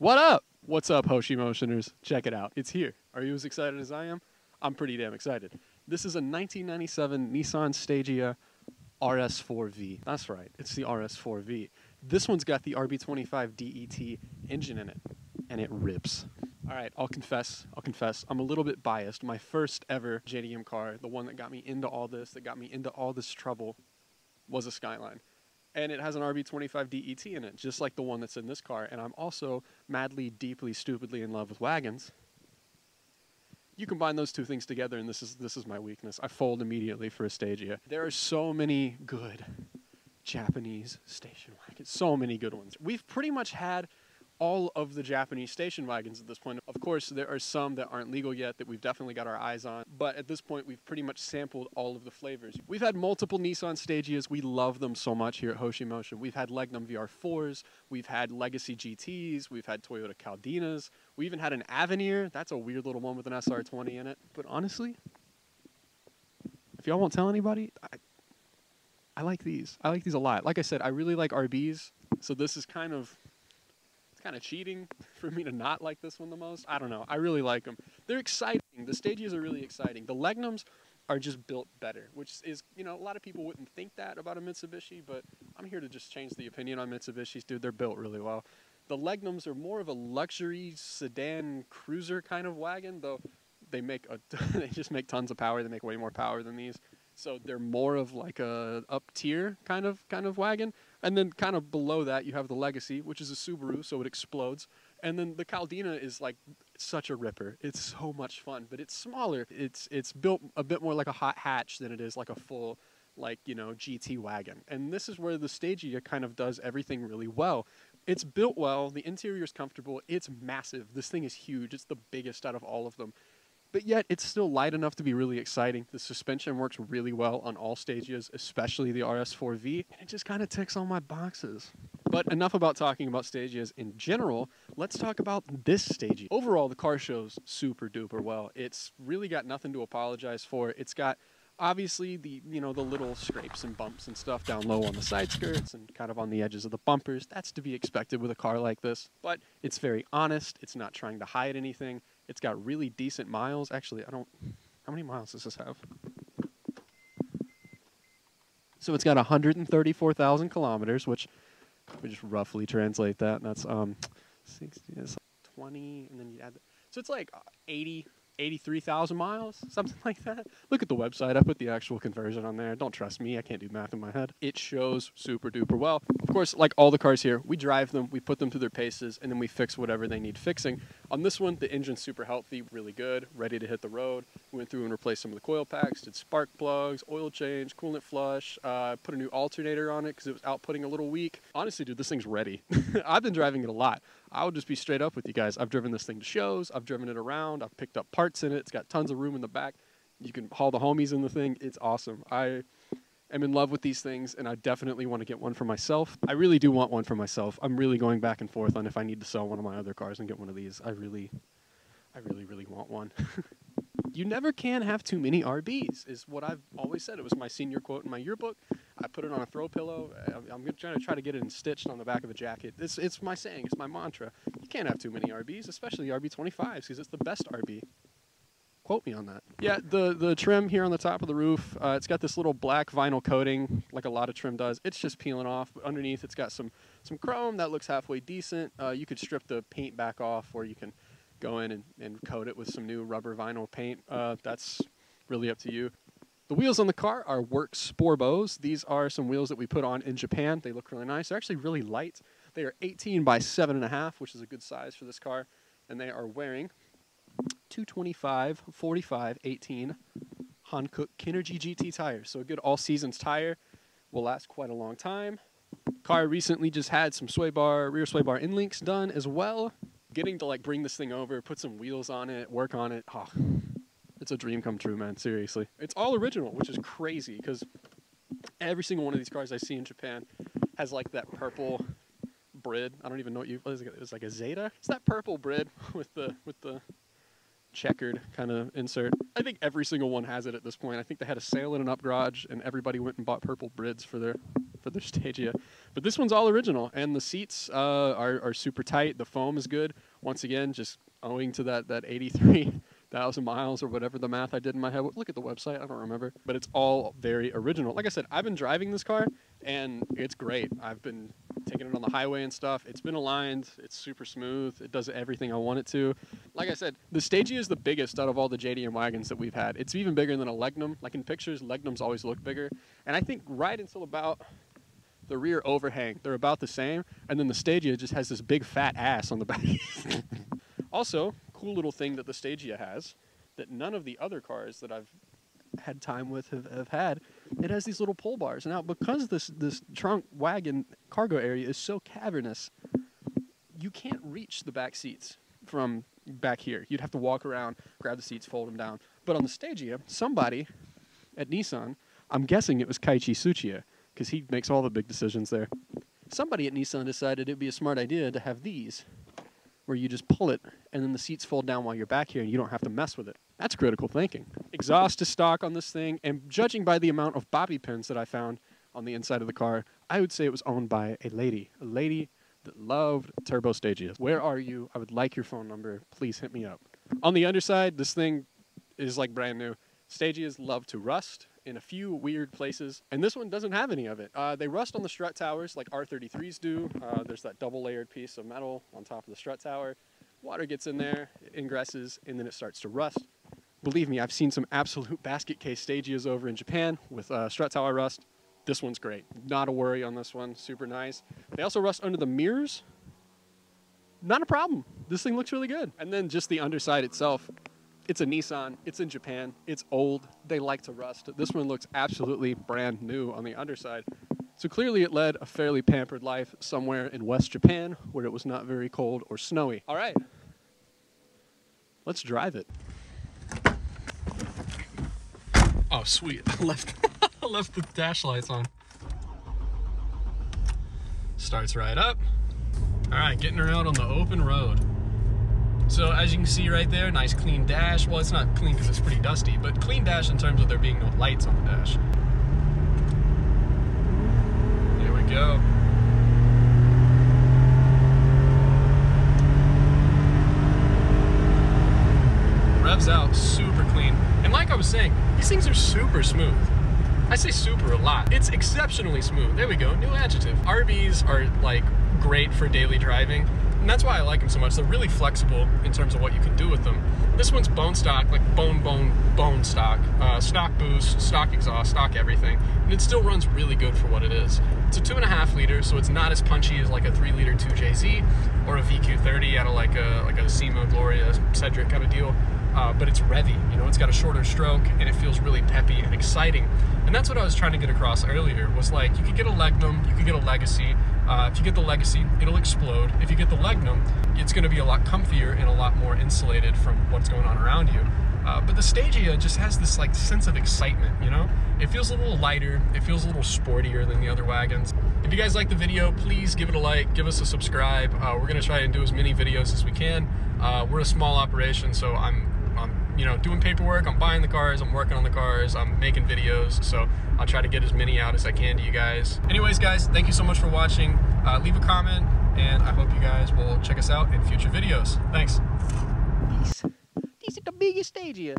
What up? What's up, Hoshi Motioners? Check it out. It's here. Are you as excited as I am? I'm pretty damn excited. This is a 1997 Nissan Stagea RS4V. That's right, it's the RS4V. This one's got the RB25 DET engine in it, and it rips. All right, I'll confess, I'll confess, I'm a little bit biased. My first ever JDM car, the one that got me into all this, that got me into all this trouble, was a Skyline and it has an RB25 DET in it, just like the one that's in this car. And I'm also madly, deeply, stupidly in love with wagons. You combine those two things together, and this is this is my weakness. I fold immediately for a Stagea. There are so many good Japanese station wagons, so many good ones. We've pretty much had all of the Japanese station wagons at this point. Of course, there are some that aren't legal yet that we've definitely got our eyes on, but at this point, we've pretty much sampled all of the flavors. We've had multiple Nissan Stageas. We love them so much here at Hoshi Motion. We've had Legnum VR4s, we've had Legacy GTs, we've had Toyota Caldinas, we even had an Avenir. That's a weird little one with an SR20 in it. But honestly, if y'all won't tell anybody, I, I like these. I like these a lot. Like I said, I really like RBs, so this is kind of it's kind of cheating for me to not like this one the most. I don't know. I really like them. They're exciting. The Stageas are really exciting. The Legnums are just built better, which is, you know, a lot of people wouldn't think that about a Mitsubishi, but I'm here to just change the opinion on Mitsubishis, dude. They're built really well. The Legnums are more of a luxury sedan cruiser kind of wagon, though they make a, they just make tons of power. They make way more power than these. So they're more of like a up tier kind of kind of wagon. And then kind of below that, you have the Legacy, which is a Subaru, so it explodes. And then the Caldina is like such a ripper. It's so much fun, but it's smaller. It's it's built a bit more like a hot hatch than it is like a full like, you know, GT wagon. And this is where the Stagea kind of does everything really well. It's built well, the interior is comfortable, it's massive. This thing is huge. It's the biggest out of all of them but yet it's still light enough to be really exciting. The suspension works really well on all Stageas, especially the RS4V, and it just kind of ticks all my boxes. But enough about talking about Stageas in general. Let's talk about this Stagea. Overall, the car shows super duper well. It's really got nothing to apologize for. It's got obviously the you know the little scrapes and bumps and stuff down low on the side skirts and kind of on the edges of the bumpers. That's to be expected with a car like this. But it's very honest. It's not trying to hide anything. It's got really decent miles. Actually, I don't. How many miles does this have? So it's got 134,000 kilometers, which we just roughly translate that. And that's um, 60, 20, and then you add. The, so it's like 80, 83,000 miles, something like that. Look at the website. I put the actual conversion on there. Don't trust me. I can't do math in my head. It shows super duper well. Of course, like all the cars here, we drive them, we put them through their paces, and then we fix whatever they need fixing. On this one, the engine's super healthy, really good, ready to hit the road. We went through and replaced some of the coil packs, did spark plugs, oil change, coolant flush, uh, put a new alternator on it because it was outputting a little weak. Honestly, dude, this thing's ready. I've been driving it a lot. I'll just be straight up with you guys. I've driven this thing to shows. I've driven it around. I've picked up parts in it. It's got tons of room in the back. You can haul the homies in the thing. It's awesome. I am in love with these things, and I definitely want to get one for myself. I really do want one for myself. I'm really going back and forth on if I need to sell one of my other cars and get one of these. I really, I really, really want one. you never can have too many RBs, is what I've always said. It was my senior quote in my yearbook. I put it on a throw pillow. I'm trying to try to get it stitched on the back of the jacket. It's, it's my saying. It's my mantra. You can't have too many RBs, especially RB25s, because it's the best RB. Quote me on that. Yeah, the, the trim here on the top of the roof, uh, it's got this little black vinyl coating, like a lot of trim does. It's just peeling off. But underneath, it's got some, some chrome that looks halfway decent. Uh, you could strip the paint back off, or you can go in and, and coat it with some new rubber vinyl paint. Uh, that's really up to you. The wheels on the car are Works Sporbos. These are some wheels that we put on in Japan. They look really nice. They're actually really light. They are 18 by 7.5, which is a good size for this car. And they are wearing 225, 45, 18 Hankook Kinergy GT tires. So a good all-seasons tire. Will last quite a long time. Car recently just had some sway bar, rear sway bar inlinks done as well. Getting to like bring this thing over, put some wheels on it, work on it. Oh, it's a dream come true, man. Seriously. It's all original, which is crazy because every single one of these cars I see in Japan has like that purple Bride. I don't even know what you. It? It's like a Zeta. It's that purple Bride with the with the checkered kind of insert. I think every single one has it at this point. I think they had a sale in an up garage, and everybody went and bought purple Brides for their for their Stagea. But this one's all original, and the seats uh, are are super tight. The foam is good. Once again, just owing to that that 83 thousand miles or whatever the math I did in my head. Look at the website. I don't remember, but it's all very original. Like I said, I've been driving this car and it's great. I've been taking it on the highway and stuff. It's been aligned. It's super smooth. It does everything I want it to. Like I said, the Stagea is the biggest out of all the JDM wagons that we've had. It's even bigger than a Legnum. Like in pictures, Legnums always look bigger. And I think right until about the rear overhang, they're about the same. And then the Stagea just has this big fat ass on the back. also, cool little thing that the Stagea has that none of the other cars that I've had time with have, have had. It has these little pull bars. Now, because this this trunk wagon cargo area is so cavernous, you can't reach the back seats from back here. You'd have to walk around, grab the seats, fold them down. But on the Stagea, somebody at Nissan, I'm guessing it was Keiichi Tsuchiya, because he makes all the big decisions there. Somebody at Nissan decided it'd be a smart idea to have these where you just pull it and then the seats fold down while you're back here and you don't have to mess with it. That's critical thinking. Exhaust is stock on this thing, and judging by the amount of bobby pins that I found on the inside of the car, I would say it was owned by a lady. A lady that loved Turbo Stageas. Where are you? I would like your phone number. Please hit me up. On the underside, this thing is like brand new. Stageas love to rust in a few weird places, and this one doesn't have any of it. Uh, they rust on the strut towers like R33s do. Uh, there's that double layered piece of metal on top of the strut tower. Water gets in there, it ingresses, and then it starts to rust. Believe me, I've seen some absolute basket case Stageas over in Japan with uh, strut tower rust. This one's great. Not a worry on this one. Super nice. They also rust under the mirrors. Not a problem. This thing looks really good. And then just the underside itself it's a Nissan. It's in Japan. It's old. They like to rust. This one looks absolutely brand new on the underside. So clearly it led a fairly pampered life somewhere in West Japan where it was not very cold or snowy. All right. Let's drive it. Oh, sweet. I left, left the dash lights on. Starts right up. All right, getting her out on the open road. So as you can see right there, nice clean dash. Well, it's not clean because it's pretty dusty, but clean dash in terms of there being no lights on the dash. There we go. Revs out super clean. And like I was saying, these things are super smooth. I say super a lot. It's exceptionally smooth. There we go, new adjective. RBs are like great for daily driving and that's why I like them so much. They're really flexible in terms of what you can do with them. This one's bone stock, like bone, bone, bone stock. Uh, stock boost, stock exhaust, stock everything. And it still runs really good for what it is. It's a two and a half liter, so it's not as punchy as like a three liter 2JZ or a VQ30 out of like a like a Cima Gloria Cedric kind of deal. Uh, but it's revy, you know, it's got a shorter stroke and it feels really peppy and exciting. And that's what I was trying to get across earlier was like you could get a Legnum, you could get a Legacy, uh, if you get the Legacy, it'll explode. If you get the Legnum, it's going to be a lot comfier and a lot more insulated from what's going on around you. Uh, but the Stagea just has this like sense of excitement, you know? It feels a little lighter, it feels a little sportier than the other wagons. If you guys like the video, please give it a like, give us a subscribe. Uh, we're gonna try and do as many videos as we can. Uh, we're a small operation, so I'm you know, doing paperwork, I'm buying the cars, I'm working on the cars, I'm making videos, so I'll try to get as many out as I can to you guys. Anyways, guys, thank you so much for watching. Uh, leave a comment, and I hope you guys will check us out in future videos. Thanks. These, these are the biggest Stagea.